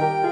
Thank you.